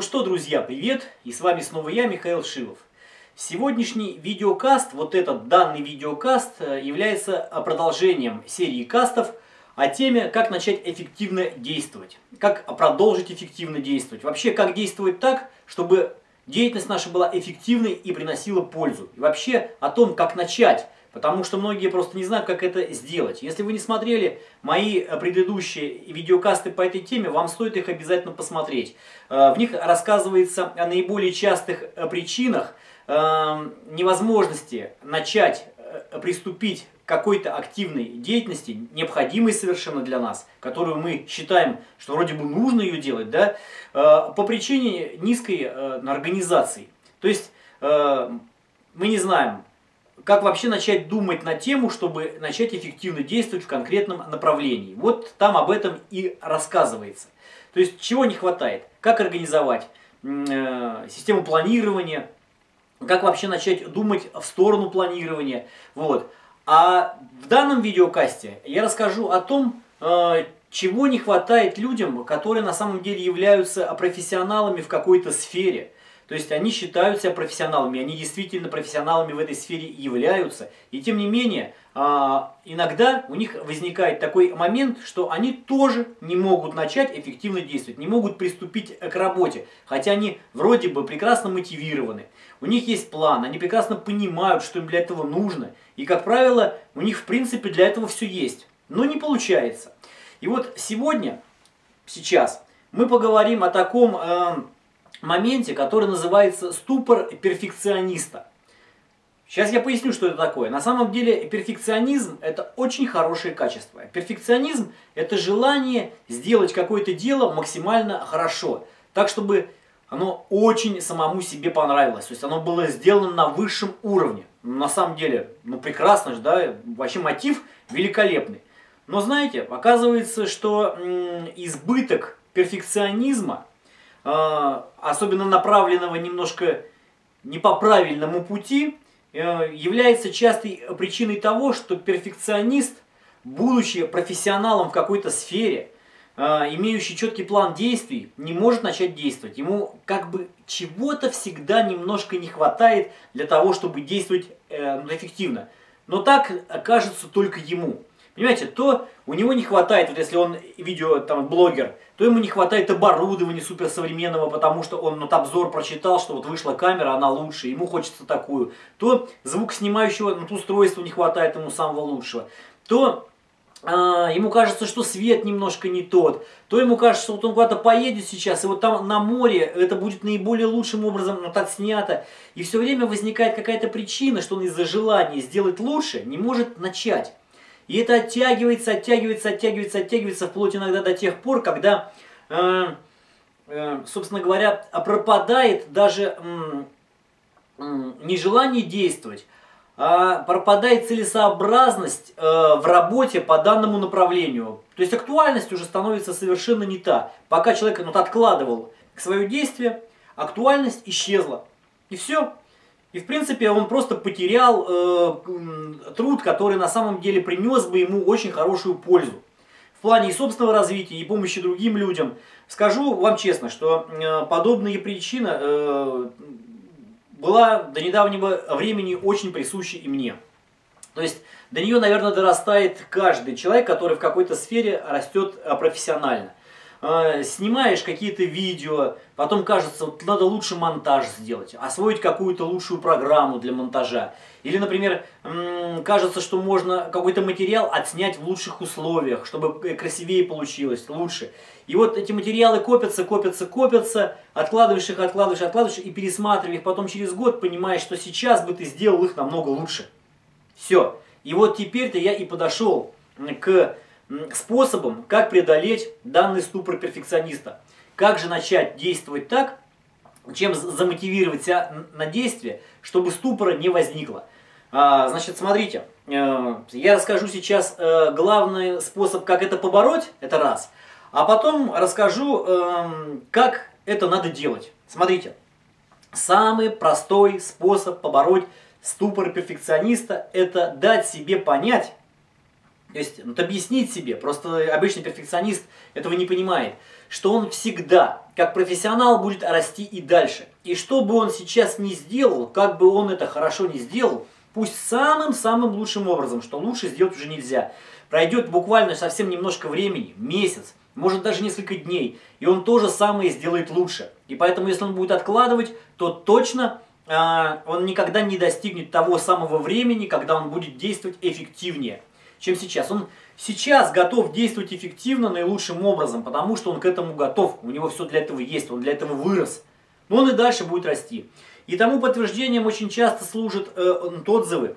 Ну что, друзья, привет! И с вами снова я, Михаил Шилов. Сегодняшний видеокаст, вот этот данный видеокаст, э, является продолжением серии кастов о теме, как начать эффективно действовать, как продолжить эффективно действовать. Вообще, как действовать так, чтобы деятельность наша была эффективной и приносила пользу. И вообще о том, как начать Потому что многие просто не знают, как это сделать. Если вы не смотрели мои э, предыдущие видеокасты по этой теме, вам стоит их обязательно посмотреть. Э, в них рассказывается о наиболее частых э, причинах невозможности начать приступить к какой-то активной деятельности, необходимой совершенно для нас, которую мы считаем, что вроде бы нужно ее делать, да, по причине низкой организации. То есть мы не знаем, как вообще начать думать на тему, чтобы начать эффективно действовать в конкретном направлении. Вот там об этом и рассказывается. То есть чего не хватает, как организовать э, систему планирования, как вообще начать думать в сторону планирования. Вот. А в данном видеокасте я расскажу о том, э, чего не хватает людям, которые на самом деле являются профессионалами в какой-то сфере – то есть они считают себя профессионалами, они действительно профессионалами в этой сфере являются. И тем не менее, а, иногда у них возникает такой момент, что они тоже не могут начать эффективно действовать, не могут приступить к работе, хотя они вроде бы прекрасно мотивированы. У них есть план, они прекрасно понимают, что им для этого нужно. И, как правило, у них в принципе для этого все есть. Но не получается. И вот сегодня, сейчас, мы поговорим о таком э, моменте, который называется ступор перфекциониста. Сейчас я поясню, что это такое. На самом деле перфекционизм – это очень хорошее качество. Перфекционизм – это желание сделать какое-то дело максимально хорошо, так чтобы оно очень самому себе понравилось. То есть оно было сделано на высшем уровне. На самом деле, ну прекрасно же, да, вообще мотив великолепный. Но знаете, оказывается, что избыток перфекционизма – особенно направленного немножко не по правильному пути, э, является частой причиной того, что перфекционист, будучи профессионалом в какой-то сфере, а, имеющий четкий план действий, не может начать действовать. Ему как бы чего-то всегда немножко не хватает для того, чтобы действовать э, эффективно. Но так кажется только ему. Понимаете, то у него не хватает, вот если он видео там блогер, то ему не хватает оборудования суперсовременного, потому что он вот обзор прочитал, что вот вышла камера, она лучше, ему хочется такую. То звук снимающего ну, устройства не хватает ему самого лучшего. То а, ему кажется, что свет немножко не тот, то ему кажется, что вот он куда-то поедет сейчас, и вот там на море это будет наиболее лучшим образом вот отснято. И все время возникает какая-то причина, что он из-за желания сделать лучше не может начать. И это оттягивается, оттягивается, оттягивается, оттягивается вплоть иногда до тех пор, когда, э, э, собственно говоря, пропадает даже э, э, нежелание действовать, а пропадает целесообразность э, в работе по данному направлению. То есть актуальность уже становится совершенно не та. Пока человек ну, откладывал свое действие, актуальность исчезла. И все. И в принципе он просто потерял э, труд, который на самом деле принес бы ему очень хорошую пользу. В плане и собственного развития, и помощи другим людям. Скажу вам честно, что э, подобная причина э, была до недавнего времени очень присуща и мне. То есть до нее, наверное, дорастает каждый человек, который в какой-то сфере растет э, профессионально. Э, снимаешь какие-то видео, потом кажется, вот надо лучше монтаж сделать, освоить какую-то лучшую программу для монтажа. Или, например, кажется, что можно какой-то материал отснять в лучших условиях, чтобы красивее получилось, лучше. И вот эти материалы копятся, копятся, копятся, откладываешь их, откладываешь, откладываешь и пересматриваешь их потом через год, понимаешь, что сейчас бы ты сделал их намного лучше. Все. И вот теперь-то я и подошел к способом, как преодолеть данный ступор перфекциониста. Как же начать действовать так, чем замотивировать себя на действие, чтобы ступора не возникло. А, значит, смотрите, э, я расскажу сейчас э, главный способ, как это побороть, это раз. А потом расскажу, эм, как это надо делать. Смотрите, самый простой способ побороть ступор перфекциониста – это дать себе понять, То есть, ну, объяснить себе, просто обычный перфекционист этого не понимает, что он всегда, как профессионал, будет расти и дальше. И что бы он сейчас не сделал, как бы он это хорошо не сделал, пусть самым-самым лучшим образом, что лучше сделать уже нельзя. Пройдет буквально совсем немножко времени, месяц, может даже несколько дней, и он то же самое сделает лучше. И поэтому, если он будет откладывать, то точно э, он никогда не достигнет того самого времени, когда он будет действовать эффективнее, чем сейчас. Он сейчас готов действовать эффективно наилучшим образом, потому что он к этому готов, у него все для этого есть, он для этого вырос. Но он и дальше будет расти. И тому подтверждением очень часто служат э, отзывы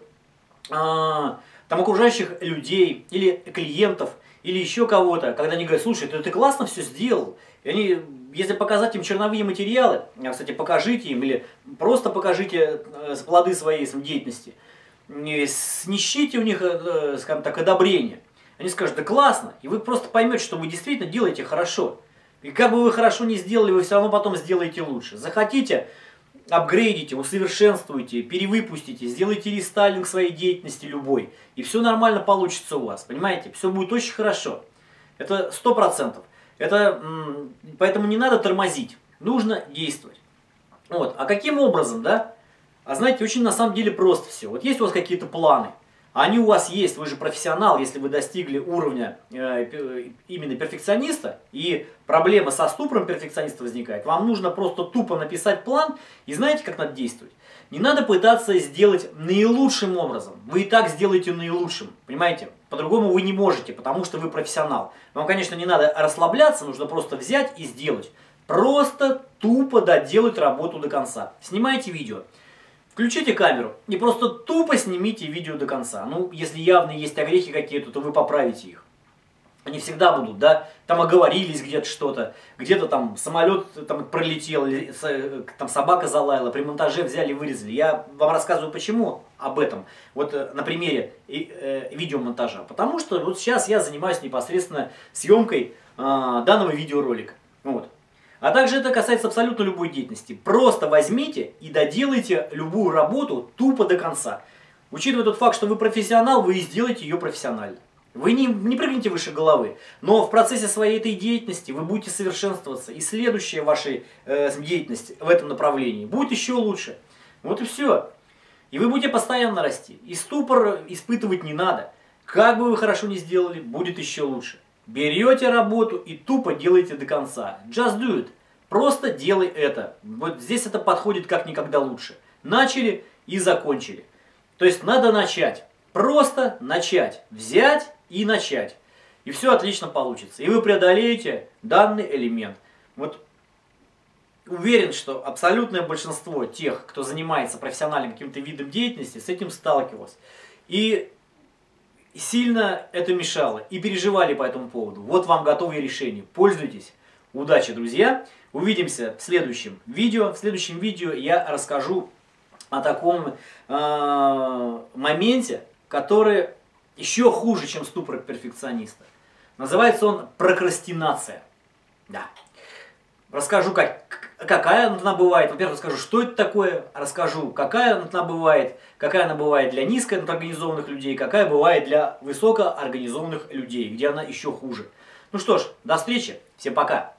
э, там, окружающих людей или клиентов, или еще кого-то, когда они говорят, слушай, ты, ты классно все сделал. И они, если показать им черновые материалы, а, кстати, покажите им, или просто покажите э, плоды своей деятельности, снищите у них, э, скажем так, одобрение. Они скажут, да классно, и вы просто поймете, что вы действительно делаете хорошо. И как бы вы хорошо не сделали, вы все равно потом сделаете лучше. Захотите, апгрейдите, усовершенствуйте, перевыпустите, сделайте рестайлинг своей деятельности любой, и все нормально получится у вас, понимаете? Все будет очень хорошо. Это сто процентов. Это, поэтому не надо тормозить, нужно действовать. Вот. А каким образом, да? А знаете, очень на самом деле просто все. Вот есть у вас какие-то планы – они у вас есть, вы же профессионал, если вы достигли уровня э, именно перфекциониста, и проблема со ступором перфекциониста возникает, вам нужно просто тупо написать план, и знаете, как надо действовать? Не надо пытаться сделать наилучшим образом. Вы и так сделаете наилучшим, понимаете? По-другому вы не можете, потому что вы профессионал. Вам, конечно, не надо расслабляться, нужно просто взять и сделать. Просто тупо доделать работу до конца. Снимайте видео. Включите камеру и просто тупо снимите видео до конца. Ну, если явно есть огрехи какие-то, то вы поправите их. Они всегда будут, да, там оговорились где-то что-то, где-то там самолет там пролетел, или, там собака залаяла, при монтаже взяли и вырезали. Я вам рассказываю почему об этом, вот э, на примере э, видеомонтажа. Потому что вот сейчас я занимаюсь непосредственно съемкой э, данного видеоролика. Вот. А также это касается абсолютно любой деятельности. Просто возьмите и доделайте любую работу тупо до конца. Учитывая тот факт, что вы профессионал, вы и сделаете ее профессионально. Вы не, не прыгните выше головы, но в процессе своей этой деятельности вы будете совершенствоваться, и следующая ваша э, деятельность в этом направлении будет еще лучше. Вот и все. И вы будете постоянно расти. И ступор испытывать не надо. Как бы вы хорошо не сделали, будет еще лучше. Берете работу и тупо делаете до конца. Just do it. Просто делай это. Вот здесь это подходит как никогда лучше. Начали и закончили. То есть надо начать. Просто начать. Взять и начать. И все отлично получится. И вы преодолеете данный элемент. Вот уверен, что абсолютное большинство тех, кто занимается профессиональным каким-то видом деятельности, с этим сталкивалось. И сильно это мешало и переживали по этому поводу. Вот вам готовые решения. Пользуйтесь. Удачи, друзья. Увидимся в следующем видео. В следующем видео я расскажу о таком э, моменте, который еще хуже, чем ступор перфекциониста. Называется он прокрастинация. Да. Расскажу, как, какая она бывает. Во-первых, расскажу, что это такое. Расскажу, какая она бывает. Какая она бывает для низкоорганизованных людей. Какая бывает для высокоорганизованных людей. Где она еще хуже. Ну что ж, до встречи. Всем пока.